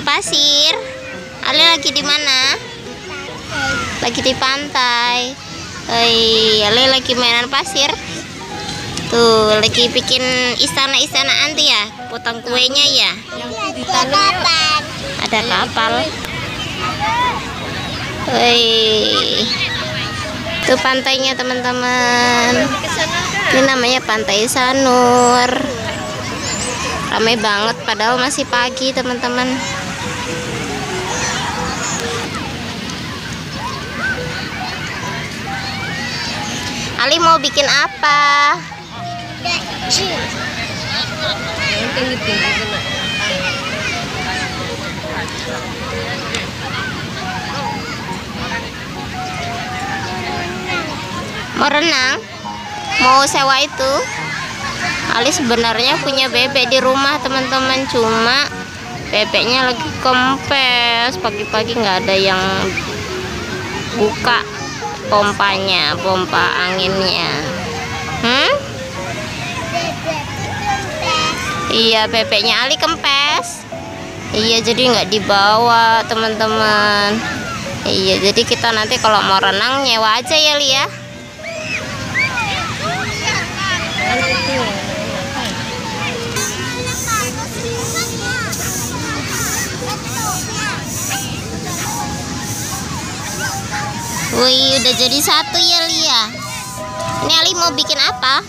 Pasir. Ali lagi di mana? Lagi di pantai. Hei, Ali lagi mainan pasir. Tuh, lagi bikin istana-istana anti ya. Potong kuenya ya. Ada kapal. Hei. Itu pantainya teman-teman. Ini namanya Pantai Sanur. Ramai banget padahal masih pagi teman-teman. Ali mau bikin apa? Mau renang? Mau sewa itu? Ali sebenarnya punya bebek di rumah teman-teman cuma bebeknya lagi kempes pagi-pagi nggak ada yang buka pompanya pompa anginnya. Hmm? iya bebeknya Ali kempes. Iya jadi nggak dibawa teman-teman. Iya jadi kita nanti kalau mau renang nyewa aja ya Lia Wih, udah jadi satu ya Lia. Ali mau bikin apa?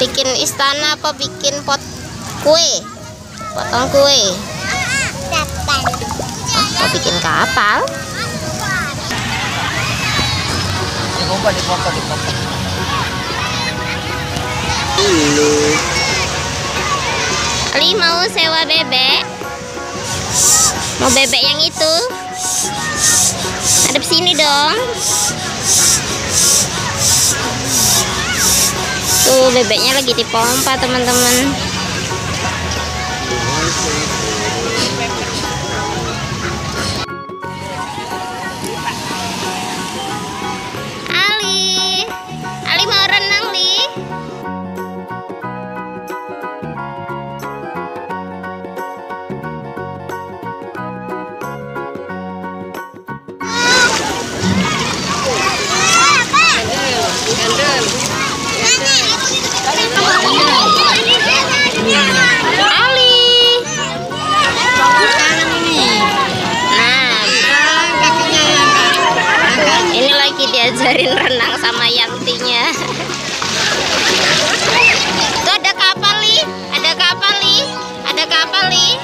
Bikin istana apa bikin pot kue? Potong kue. Ah, mau bikin kapal? Ali mau sewa bebek? Mau bebek yang itu? Hadap sini dong. Tuh bebeknya lagi dipompa teman-teman. Diajarin renang sama Yantinya. Tuh ada kapal li, ada kapal li, ada kapal li.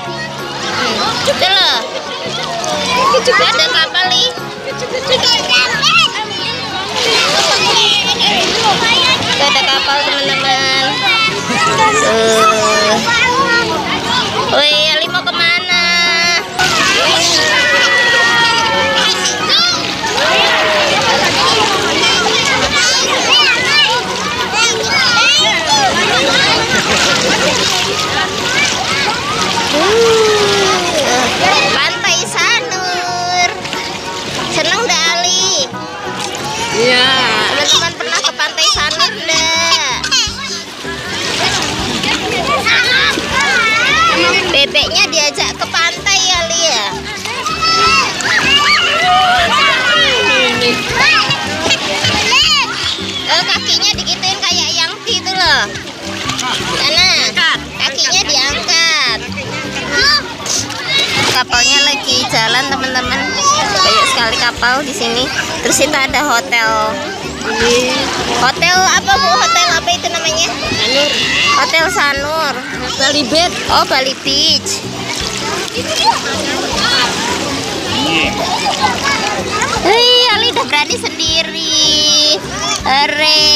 Tuh loh. Tuh ada kapal li. Tuh ada kapal teman-teman. Tuh. Bebeknya diajak ke pantai ya Lia. Oh, kakinya digituin kayak yang itu loh. Sana, kakinya diangkat. Kapalnya lagi jalan teman-teman. Banyak sekali kapal di sini. Terus itu ada hotel. Hotel apa bu? Hotel apa itu namanya? Sanur. Hotel Sanur. Bali bed. Oh Bali Beach. Hei, Ali udah berani sendiri. Hore.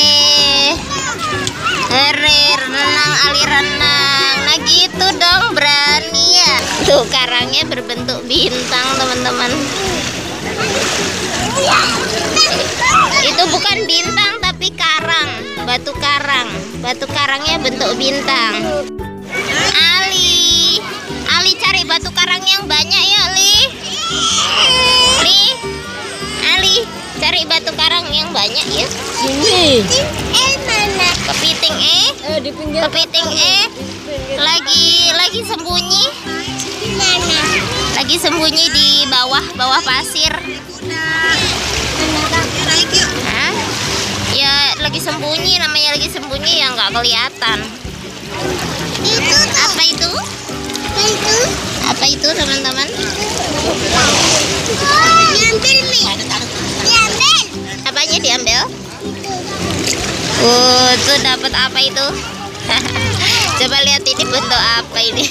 Hore, renang Ali renang. Nah gitu dong berani ya. Tuh karangnya berbentuk bintang teman-teman. Itu bukan bintang tapi karang, batu karang. Batu karangnya bentuk bintang. Ali, Ali cari batu karang yang banyak ya, Ali. Ali, Ali, cari batu karang yang banyak ya. Sini. Eh mana? Kepiting eh, Eh di pinggir. kepiting eh, lagi lagi sembunyi. Sembunyi di bawah bawah pasir. Hah? Ya lagi sembunyi namanya lagi sembunyi ya nggak kelihatan. Itu Apa itu? itu. Apa itu teman-teman? Diambil mi. Diambil. Apanya diambil? Oh, tuh dapat apa itu? Coba lihat ini bentuk apa ini?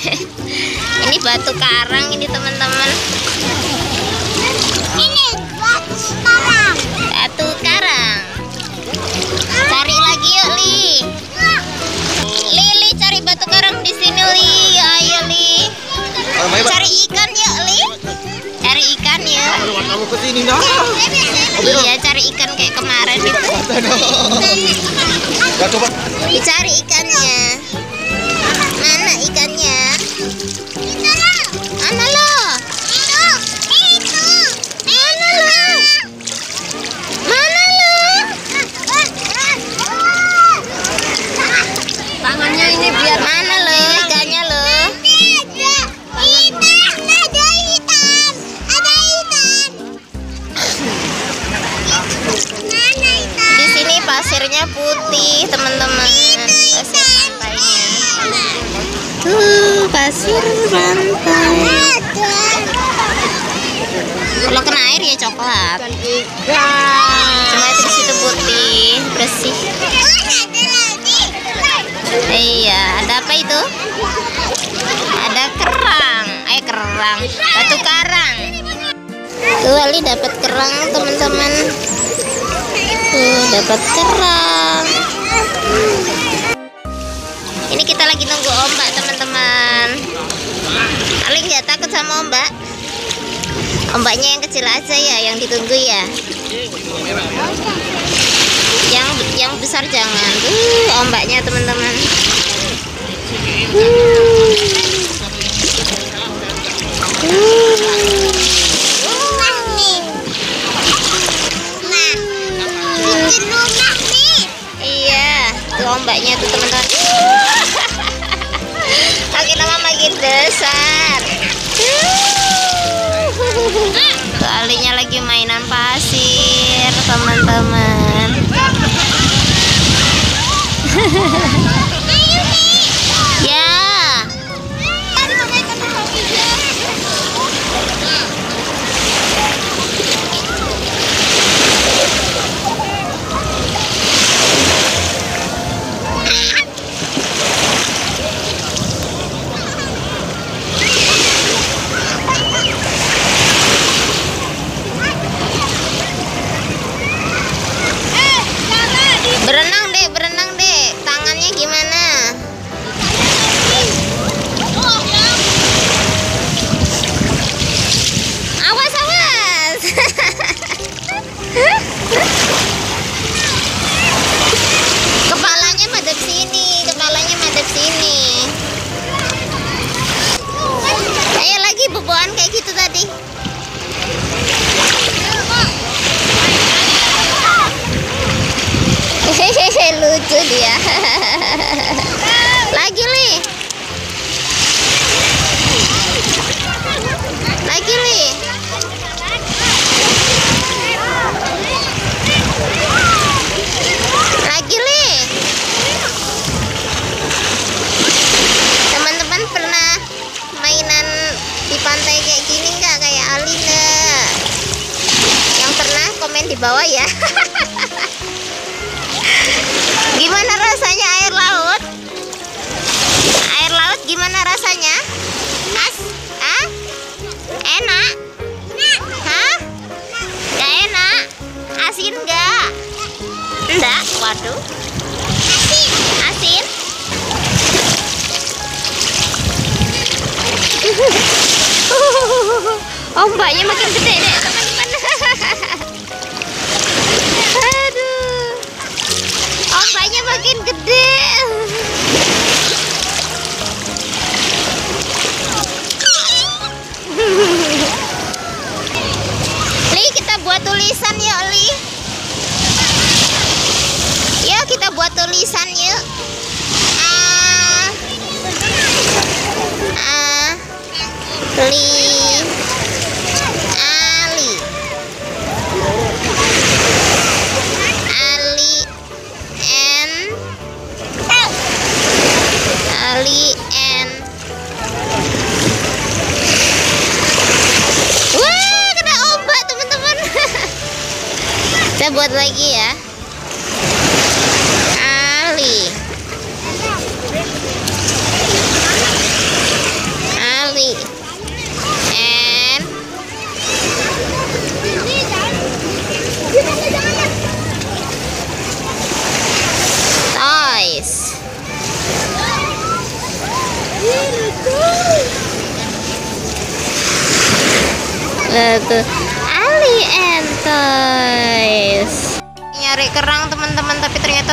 ini batu karang ini teman-teman. Ini buat sekarang. Batu karang. Cari lagi yuk, Li. Li, Li cari batu karang di sini, Li. Ayo, Li. Cari ikan yuk, Li. Cari ikan yuk. Kamu ke sini dah. Iya, cari ikan kayak kemarin itu. Ya coba. Dicari ikannya. Air ya coklat. Cuma itu di situ putih, bersih. Iya, ada apa itu? Ada kerang, eh kerang, batu karang. Tuh Ali dapat kerang teman-teman. Tuh dapat kerang. Ini kita lagi nunggu ombak teman-teman. Ali nggak takut sama ombak? Ombaknya yang kecil aja ya, yang ditunggu ya. Yang yang besar jangan. Tuh ombaknya teman-teman. Iya, ombaknya tuh teman-teman. Makin lama makin besar. Tuh ya. Berenang deh, berenang bawah ya. Gimana rasanya air laut? Air laut gimana rasanya? As? Ah? Enak? Hah? Gak enak? Asin gak? Enggak? Waduh. Asin? Ombaknya makin gede deh teman-teman. Buat lagi ya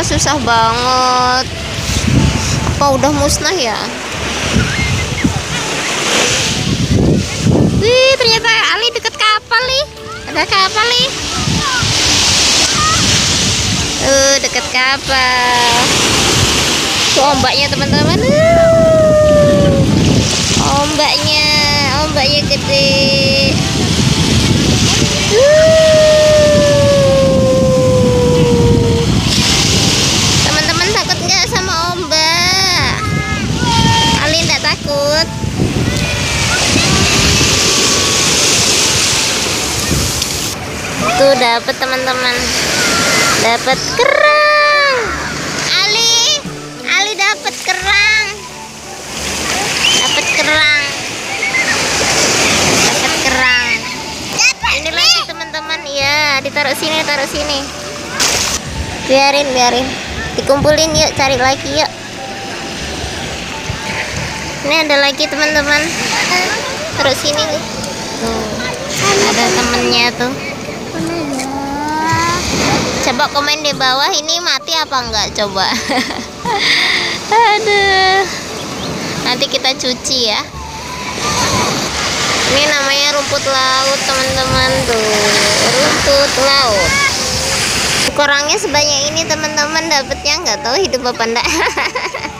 susah banget apa udah musnah ya Wih, ternyata Ali deket kapal nih. Ada kapal nih. Uh, deket kapal. Ombaknya teman-teman. Uh, ombaknya, ombaknya gede. Uh. Teman-teman takut nggak sama ombak? Ali nggak takut. Tuh dapat teman-teman. Dapat kerang. Ali, Ali dapat kerang. Dapat kerang. Dapat kerang. Ini lagi teman-teman. Ya, ditaruh sini, taruh sini. Biarin, biarin. Dikumpulin yuk, cari lagi yuk. Ini ada lagi teman-teman. Taruh sini. Tuh. Ada temennya tuh. Coba komen di bawah ini mati apa enggak coba. Aduh. Nanti kita cuci ya. Ini namanya rumput laut teman-teman tuh. Rumput laut. Kurangnya sebanyak ini teman-teman dapatnya nggak tahu hidup apa enggak.